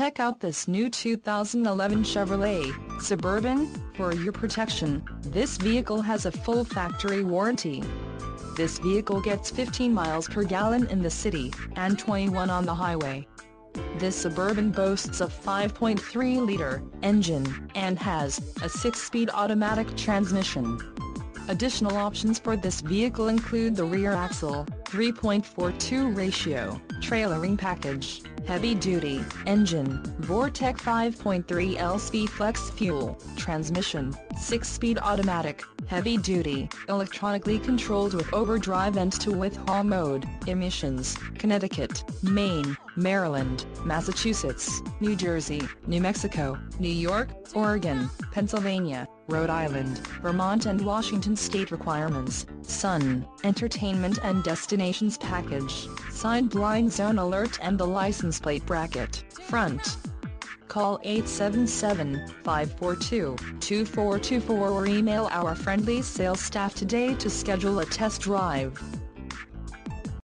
Check out this new 2011 Chevrolet Suburban. For your protection, this vehicle has a full factory warranty. This vehicle gets 15 miles per gallon in the city, and 21 on the highway. This Suburban boasts a 5.3-liter engine, and has a 6-speed automatic transmission. Additional options for this vehicle include the rear axle, 3.42 ratio, trailering package, heavy-duty engine, Vortec 5.3 LSV flex fuel, transmission, 6-speed automatic, heavy-duty, electronically controlled with overdrive and tow-with-haul mode, emissions, Connecticut, Maine, Maryland, Massachusetts, New Jersey, New Mexico, New York, Oregon, Pennsylvania, Rhode Island, Vermont and Washington state requirements, Sun, Entertainment and Destinations Package, Side Blind Zone Alert and the license plate bracket, front. Call 877-542-2424 or email our friendly sales staff today to schedule a test drive.